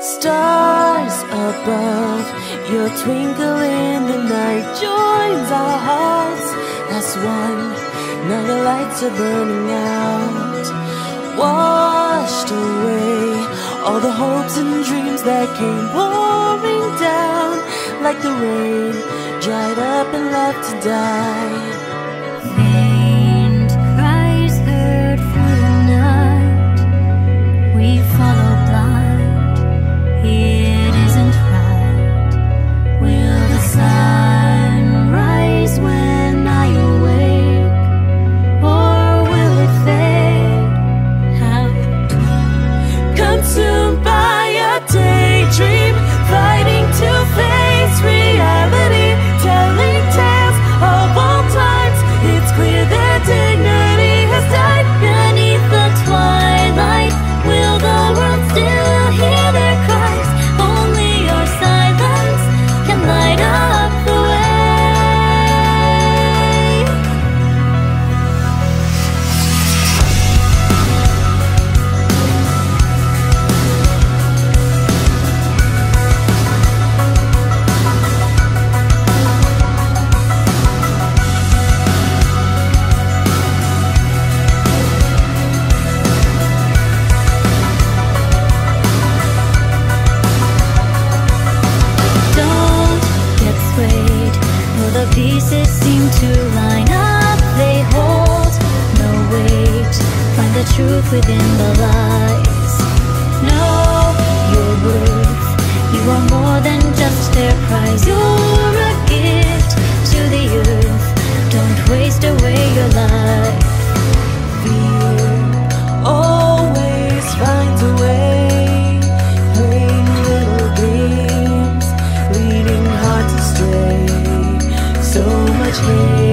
Stars above, your twinkle in the night joins our hearts as one. Now the lights are burning out, washed away all the hopes and dreams that came pouring down like the rain, dried up and left to die. Pieces seem to line up. They hold no weight. Find the truth within the lies. sleep.